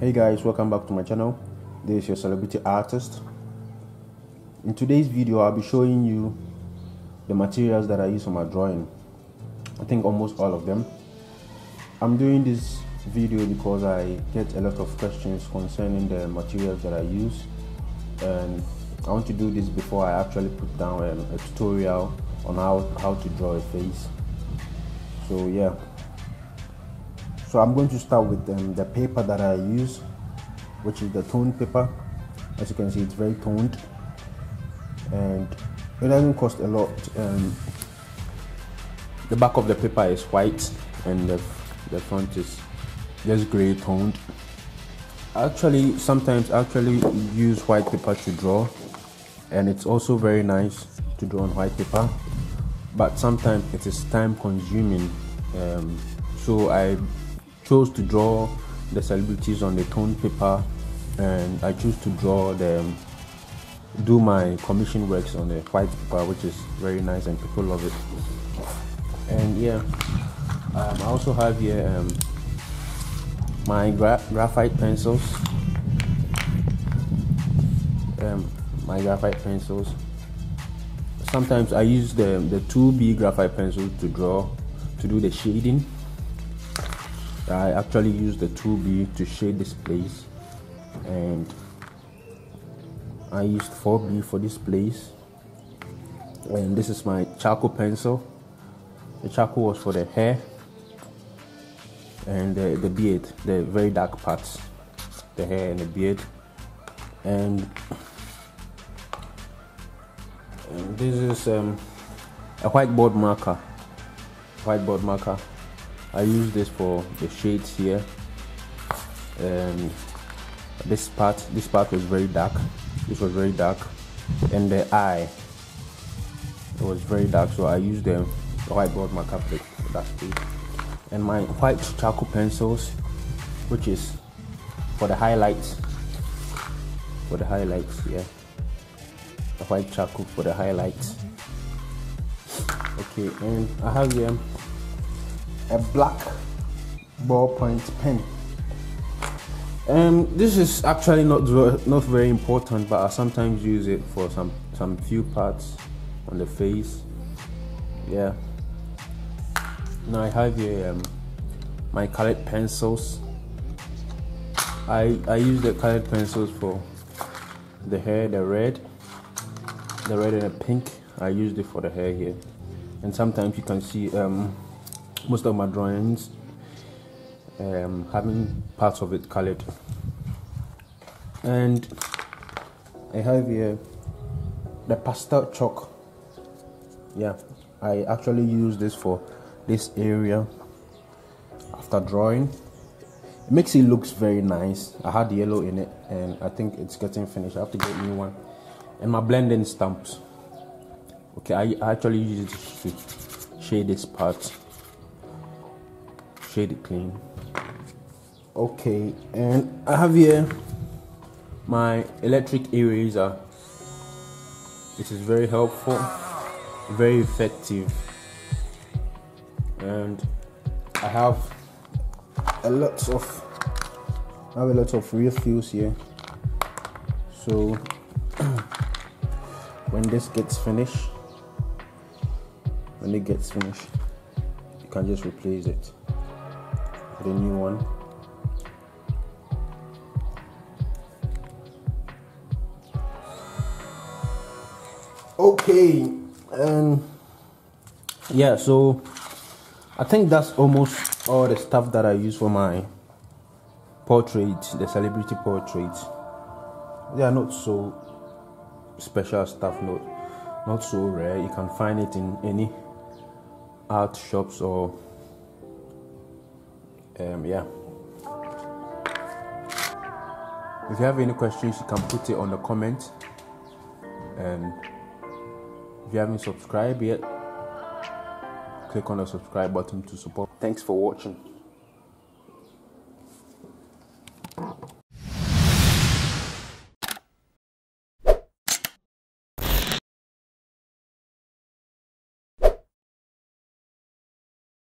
hey guys welcome back to my channel. This is your celebrity artist. In today's video i'll be showing you the materials that i use for my drawing. I think almost all of them. I'm doing this video because i get a lot of questions concerning the materials that i use. And i want to do this before i actually put down a, a tutorial on how how to draw a face. So yeah so I'm going to start with um, the paper that I use which is the toned paper. As you can see it's very toned. And it doesn't cost a lot um, the back of the paper is white and the, the front is just gray toned. Actually sometimes actually use white paper to draw and it's also very nice to draw on white paper but sometimes it is time consuming um, so I chose to draw the celebrities on the tone paper and I choose to draw them do my commission works on the white paper which is very nice and people love it. And yeah um, I also have here um, my gra graphite pencils. Um, my graphite pencils. Sometimes I use the the 2B graphite pencil to draw to do the shading I actually use the 2B to shade this place. And I used 4B for this place. And this is my charcoal pencil. The charcoal was for the hair and the, the beard the very dark parts. The hair and the beard. And, and this is um, a whiteboard marker. Whiteboard marker I use this for the shades here. And this part this part was very dark. This was very dark. And the eye it was very dark so I used the whiteboard marker for that and my white charcoal pencils which is for the highlights. For the highlights yeah. The white charcoal for the highlights. Okay and I have here a black ballpoint pen. Um, this is actually not not very important, but I sometimes use it for some some few parts on the face. Yeah. Now I have here um, my colored pencils. I I use the colored pencils for the hair, the red, the red and the pink. I used it for the hair here, and sometimes you can see um, most of my drawings um, having parts of it colored. And I have here the pastel chalk. Yeah I actually use this for this area after drawing. It makes it looks very nice. I had yellow in it and I think it's getting finished. I have to get new one. And my blending stumps. Okay I actually use it to shade this part shade it clean. Okay and I have here my electric eraser. It is very helpful very effective. And I have a lot of I have a lot of refills here. So when this gets finished when it gets finished you can just replace it the new one. Okay and yeah so I think that's almost all the stuff that I use for my portrait the celebrity portrait they are not so special stuff not not so rare. You can find it in any art shops or um, yeah. If you have any questions you can put it on the comment. And if you haven't subscribed yet click on the subscribe button to support. Thanks for watching